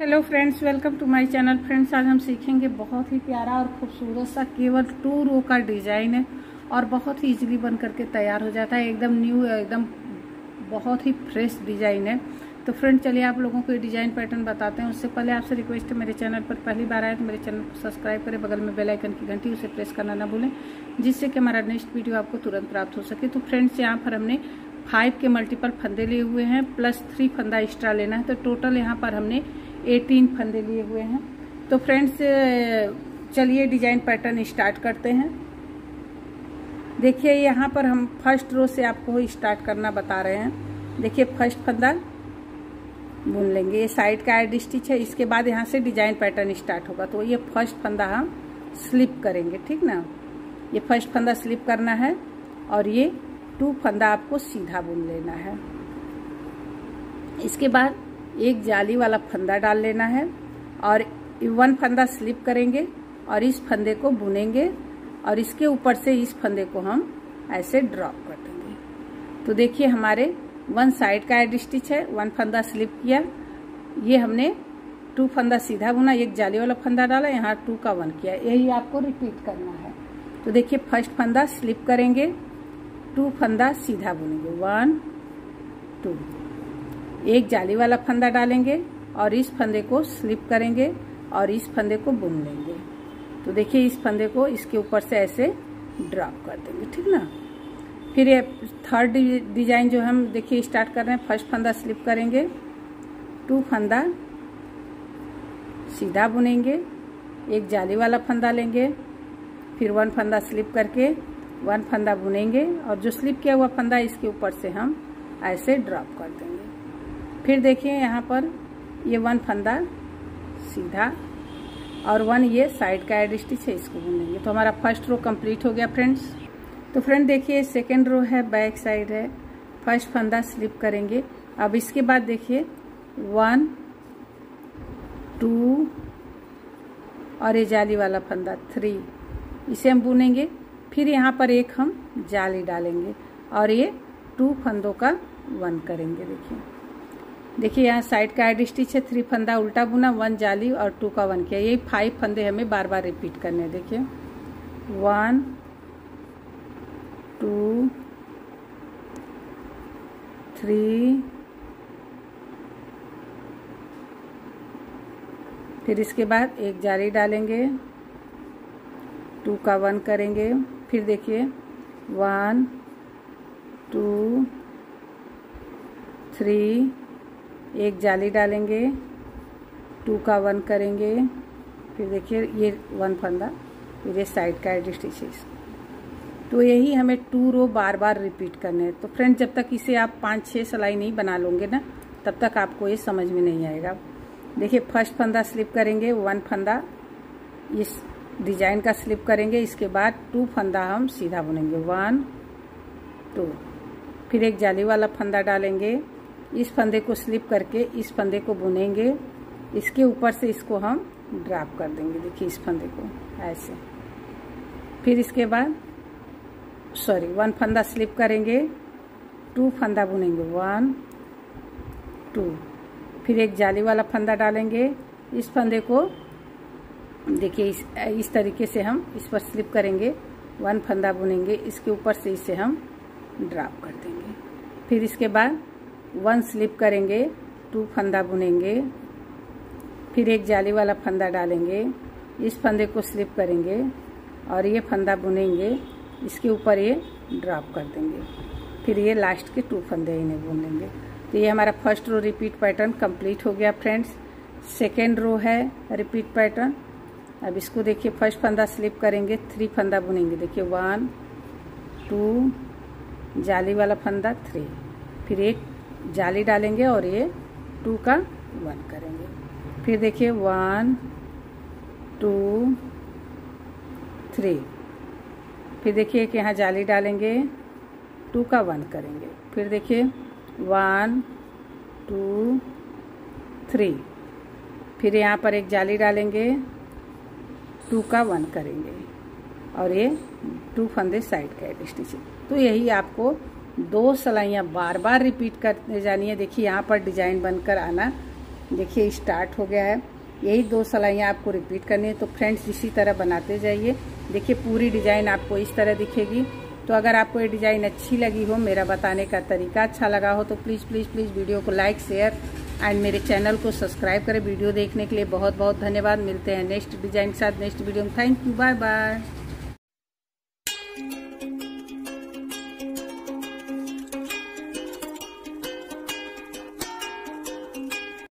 Hello friends welcome to my channel friends आज हम सीखेंगे बहुत ही प्यारा और खूबसूरत सा केवल टू रो का डिज़ाइन है और बहुत ही इजीली बन करके तैयार हो जाता है। एकदम न्यू एकदम बहुत ही फ्रेश डिज़ाइन है। तो फ्रेंड चलिए आप लोगों को डिज़ाइन पैटर्न बताते हैं। उससे पहले आपसे रिक्वेस्ट है, मेरे चैनल पर पहली बार आए तो मेरे चैनल को सब्सक्राइब करें। बगल में बेल आइकन की घंटी, उसे प्रेस करना ना भूलें, जिससे कि हमारा नेक्स्ट वीडियो आपको तुरंत प्राप्त हो सके। तो फ्रेंड्स यहाँ पर हमने फाइव के मल्टीपल फंदे लिए हुए हैं प्लस थ्री फंदा एक्स्ट्रा लेना है। तो टोटल यहाँ पर हमने 18 फंदे लिए हुए हैं। तो फ्रेंड्स चलिए डिज़ाइन पैटर्न स्टार्ट करते हैं। देखिए, यहाँ पर हम फ़र्स्ट रो से आपको स्टार्ट करना बता रहे हैं। देखिए, फ़र्स्ट फंदा बुन लेंगे। ये साइड का एड स्टिच है, इसके बाद यहाँ से डिज़ाइन पैटर्न स्टार्ट होगा। तो ये फ़र्स्ट फंदा हम स्लिप करेंगे, ठीक ना? ये फ़र्स्ट फंदा स्लिप करना है और ये टू फंदा आपको सीधा बुन लेना है। इसके बाद एक जाली वाला फंदा डाल लेना है और वन फंदा स्लिप करेंगे और इस फंदे को बुनेंगे और इसके ऊपर से इस फंदे को हम ऐसे ड्रॉप कर देंगे। तो देखिए हमारे वन साइड का एड स्टिच है, वन फंदा स्लिप किया। ये हमने टू फंदा सीधा बुना, एक जाली वाला फंदा डाला, यहाँ टू का वन किया। यही आपको रिपीट करना है। तो देखिए फ़र्स्ट फंदा स्लिप करेंगे, टू फंदा सीधा बुनेंगे। One, two. एक जाली वाला फंदा डालेंगे और इस फंदे को स्लिप करेंगे और इस फंदे को बुन लेंगे। तो देखिए, इस फंदे को इसके ऊपर से ऐसे ड्रॉप कर देंगे, ठीक ना? फिर ये थर्ड डिज़ाइन जो हम देखिए स्टार्ट कर रहे हैं, फ़र्स्ट फंदा स्लिप करेंगे, टू फंदा सीधा बुनेंगे, एक जाली वाला फंदा लेंगे, फिर वन फंदा स्लिप करके वन फंदा बुनेंगे और जो स्लिप किया हुआ फंदा इसके ऊपर से हम ऐसे ड्रॉप कर देंगे। फिर देखिए यहाँ पर ये वन फंदा सीधा और वन ये साइड का एड स्टिच है, इसको बुनेंगे तो हमारा फ़र्स्ट रो कंप्लीट हो गया, फ्रेंड्स। तो फ्रेंड देखिए, सेकेंड रो है, बैक साइड है। फ़र्स्ट फंदा स्लिप करेंगे। अब इसके बाद देखिए, वन, टू और ये जाली वाला फंदा, थ्री। इसे हम बुनेंगे। फिर यहाँ पर एक हम जाली डालेंगे और ये टू फंदों का वन करेंगे, देखिए। देखिए, यहाँ साइड का एड स्टिच है थ्री फंदा उल्टा बुना, वन जाली और टू का वन किया। यही फाइव फंदे हमें बार बार रिपीट करने हैं, देखिए। वन, टू, थ्री, फिर इसके बाद एक जाली डालेंगे, टू का वन करेंगे। फिर देखिए, वन, टू, थ्री एक जाली डालेंगे टू का वन करेंगे, फिर देखिए ये वन फंदा, फिर ये साइड का एड स्टिचेस तो यही हमें to row bar bar repeat करने हैं। तो फ्रेंड जब तक इसे आप पाँच छः सिलाई नहीं बना लोगे ना, तब तक आपको ये समझ में नहीं आएगा। देखिए फ़र्स्ट फंदा स्लिप करेंगे वन फंदा, इस डिज़ाइन का स्लिप करेंगे, इसके बाद टू फंदा हम सीधा बुनेंगे। वन टू फिर एक जाली वाला फंदा डालेंगे। इस फंदे को स्लिप करके इस फंदे को बुनेंगे। इसके ऊपर से इसको हम ड्राप कर देंगे। देखिए, इस फंदे को, ऐसे। फिर इसके बाद, सॉरी, वन फंदा स्लिप करेंगे। टू फंदा बुनेंगे। One, two. फिर एक जाली वाला फंदा डालेंगे। इस फंदे को, देखिए, इस इस तरीके से हम इस पर स्लिप करेंगे। वन फंदा बुनेंगे। इसके ऊपर से इसे हम ड्राप कर देंगे। फिर इसके बाद वन स्लिप करेंगे, टू फंदा बुनेंगे, फिर एक जाली वाला फंदा डालेंगे, इस फंदे को स्लिप करेंगे और ये फंदा बुनेंगे, इसके ऊपर ये ड्रॉप कर देंगे, फिर ये लास्ट के टू फंदे इन्हें बुन लेंगे। तो ये हमारा first row repeat pattern complete हो गया फ्रेंड्स सेकेंड रो है रिपीट पैटर्न अब इसको देखिए फ़र्स्ट फंदा स्लिप करेंगे थ्री फंदा बुनेंगे। देखिए वन टू जाली वाला फंदा थ्री फिर एक जाली डालेंगे और ये टू का वन करेंगे। फिर देखिए, वन, टू, थ्री। फिर देखिए कि यहाँ जाली डालेंगे, टू का वन करेंगे। फिर देखिए, वन, टू, थ्री। फिर यहाँ पर एक जाली डालेंगे, टू का वन करेंगे। और ये टू फंदे साइड का स्टिच तो यही आपको दो सलाइयाँ बार बार रिपीट करते जानी है। देखिए, यहाँ पर डिज़ाइन बनकर आना, देखिए स्टार्ट हो गया है। यही दो सिलाइयाँ आपको रिपीट करनी है तो फ्रेंड्स इसी तरह बनाते जाइए। देखिए, पूरी डिज़ाइन आपको इस तरह दिखेगी। तो अगर आपको ये डिज़ाइन अच्छी लगी हो, मेरा बताने का तरीका अच्छा लगा हो तो प्लीज़ प्लीज़ प्लीज़ वीडियो को लाइक शेयर एंड मेरे चैनल को सब्सक्राइब करें। वीडियो देखने के लिए बहुत बहुत धन्यवाद। मिलते हैं नेक्स्ट डिज़ाइन के साथ। नेक्स्ट वीडियो में थैंक यू बाय बाय